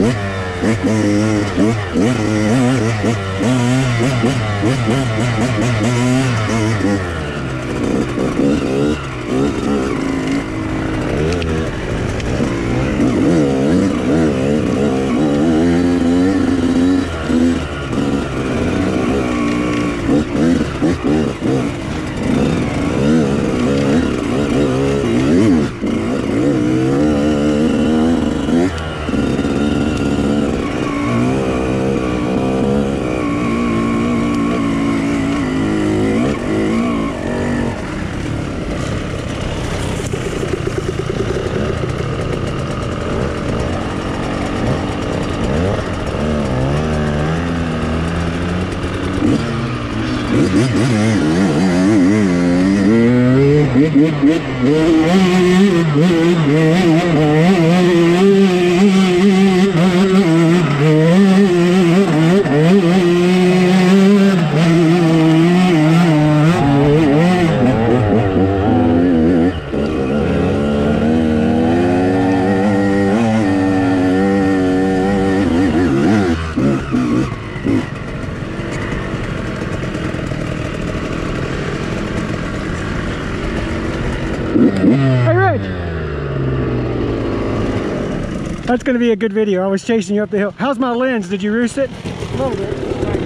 What? Thank you. Thank you. Hey Rich! That's gonna be a good video. I was chasing you up the hill. How's my lens? Did you roost it? A little bit.